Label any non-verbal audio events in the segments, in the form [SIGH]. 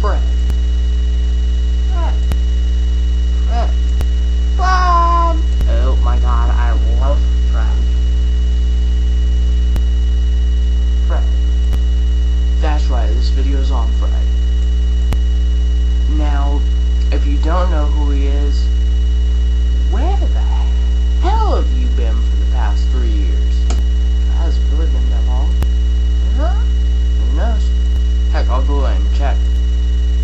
Fred. Fred. Fred. Fred! Oh my god, I love Fred. Fred. That's right, this video is on Fred. Now, if you don't know who he is, where the hell have you been for the past three years? Has it really been that long? Huh? Who knows? Heck, I'll go ahead and check.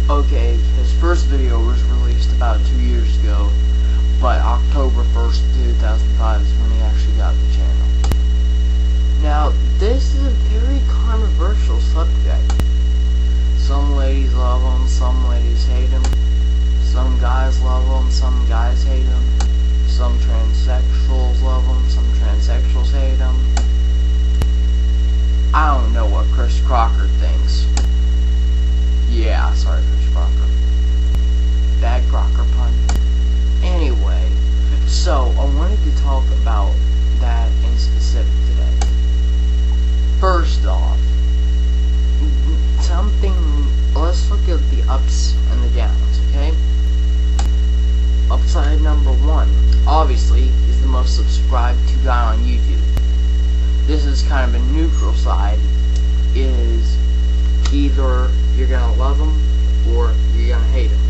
Okay, his first video was released about two years ago, but October 1st, 2005 is when he actually got the channel. Now, this is a very controversial subject. Some ladies love him, some ladies hate him. Some guys love him, some guys hate him. Some transsexuals love him, some transsexuals hate him. I don't know what Chris Crocker thinks. Yeah, sorry, Chris Crocker. Bad Crocker pun. Anyway, so I wanted to talk about that in specific today. First off, something, let's look at the ups and the downs, okay? Upside number one, obviously, he's the most subscribed to guy on YouTube. This is kind of a neutral side, is either you're gonna love him or you're gonna hate him.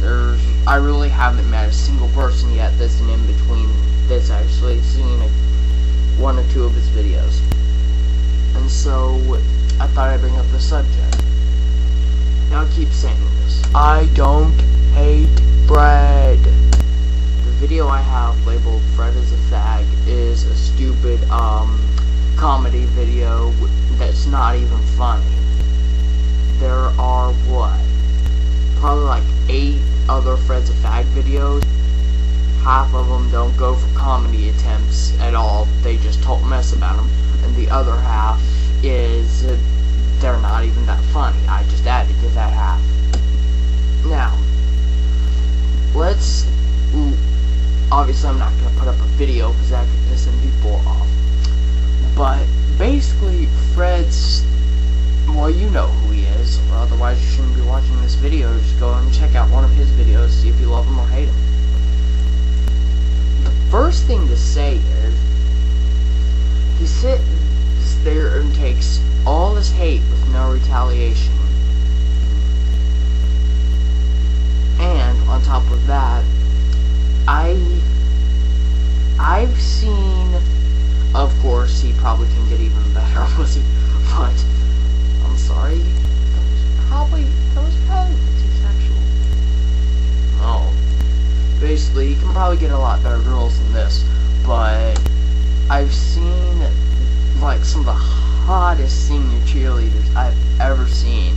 There's, I really haven't met a single person yet that's an in between that's actually seen a, one or two of his videos. And so, I thought I'd bring up the subject. Now I keep saying this. I don't hate Fred. The video I have labeled Fred is a fag is a stupid, um, comedy video that's not even funny. There are, what? Probably like eight other Fred's a fag videos. Half of them don't go for comedy attempts at all. They just talk mess about them. And the other half is uh, they're not even that funny. I just added to that half. Now, let's. Obviously, I'm not going to put up a video because that could piss some people off. But basically, Fred's. Well, you know who he is, or otherwise you shouldn't be watching this video. Just go and check out one of his videos, see if you love him or hate him. The first thing to say is, he sits there and takes all this hate with no retaliation. And on top of that, I I've seen of course he probably can get even better [LAUGHS] it, but I'm sorry. That was probably that was probably too sexual. Oh. Basically, he can probably get a lot better girls than this, but I've seen like some of the hottest senior cheerleaders I've ever seen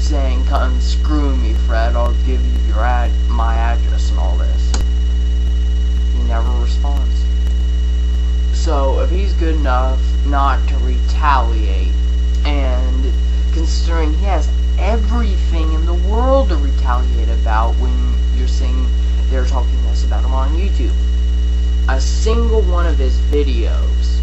saying, "Come screw me, Fred. I'll give you your ad, my address, and all this." He never responds. So if he's good enough not to retaliate, and considering he has everything in the world to retaliate about when you're saying they're talking this about him on YouTube, a single one of his videos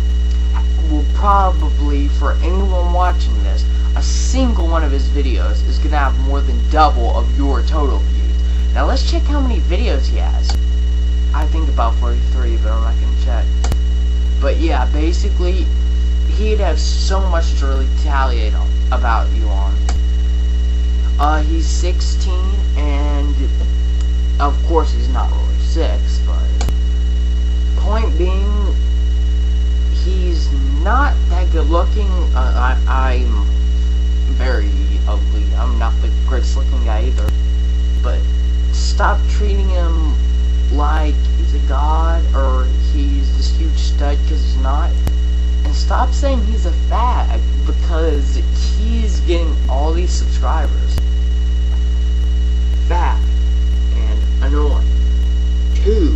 will probably, for anyone watching this, a single one of his videos is going to have more than double of your total views. Now let's check how many videos he has. I think about 43, but I'm not going to check. But yeah, basically, he'd have so much to retaliate on, about you on. Uh, he's 16, and of course he's not really 6, but point being, he's not that good looking. Uh, I, I'm very ugly. I'm not the greatest looking guy either. But stop treating him like he's a god or he's this huge stud because he's not. And stop saying he's a fag because he's getting all these subscribers. Fat and annoying. Two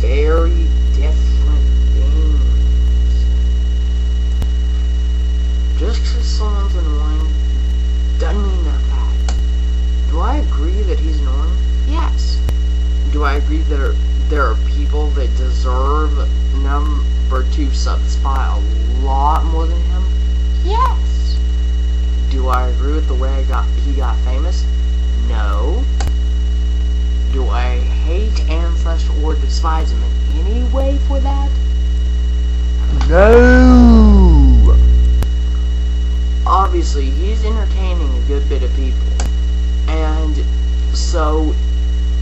very different things. Just because someone's annoying doesn't mean they're fat. Do I agree that he's annoying? Yes. Do I agree that there, there are people that deserve number two sub spot a lot more than him? Yes. Do I agree with the way I got he got famous? No. Do I hate Ancestors or despise him in any way for that? No. Obviously, he's entertaining a good bit of people. And so,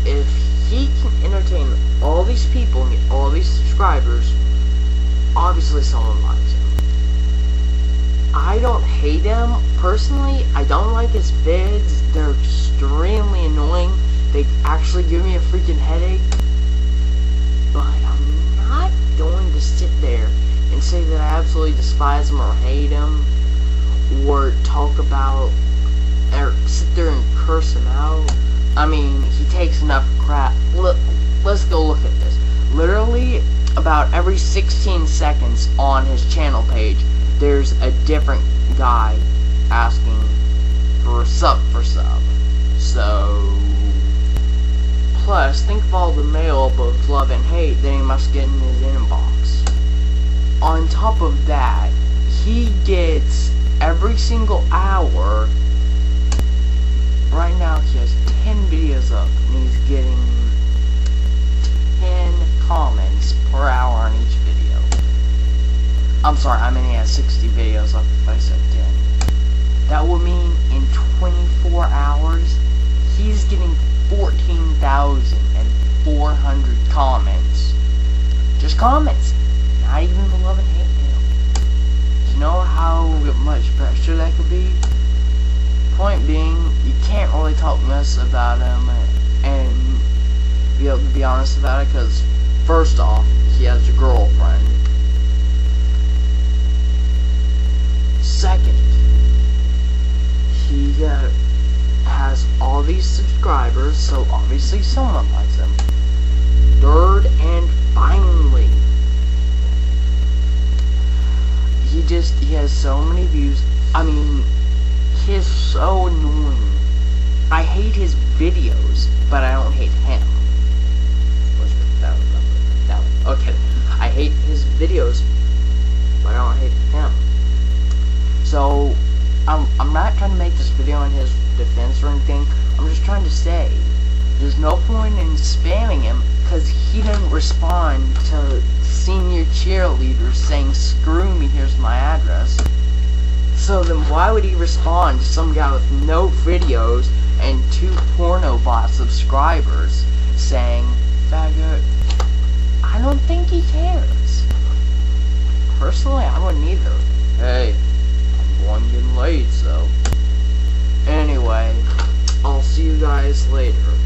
if he can entertain all these people and get all these subscribers, obviously someone likes him. I don't hate him personally. I don't like his vids. They're extremely annoying. They actually give me a freaking headache. But I'm not going to sit there and say that I absolutely despise him or hate him or talk about or sit there and curse him out. I mean, he takes enough crap. Look, let's go look at this. Literally, about every 16 seconds on his channel page, there's a different guy asking for sub for sub. So, plus, think of all the mail, both love and hate, that he must get in his inbox. On top of that, he gets every single hour. Right now, he has 10 videos up, and he's getting 10 comments per hour on each video. I'm sorry, I mean he has 60 videos up if I said 10. That would mean in 24 hours, he's getting 14,400 comments. Just comments. Not even the love and hate mail. Do you know how much pressure that could be? Point being, you can't really talk mess about him and be able to be honest about it because, first off, he has a girlfriend. Second, he got, has all these subscribers, so obviously someone likes him. Third, and finally, he just, he has so many views. I mean, he is so annoying. I hate his videos, but I don't hate him. Okay. I hate his videos, but I don't hate him. So, I'm, I'm not trying to make this video in his defense or anything. I'm just trying to say, there's no point in spamming him, because he didn't respond to senior cheerleaders saying, screw me, here's my address. So then why would he respond to some guy with no videos and two porno bot subscribers saying, faggot, I don't think he cares. Personally, I wouldn't either. Hey, I'm going getting late, so. Anyway, I'll see you guys later.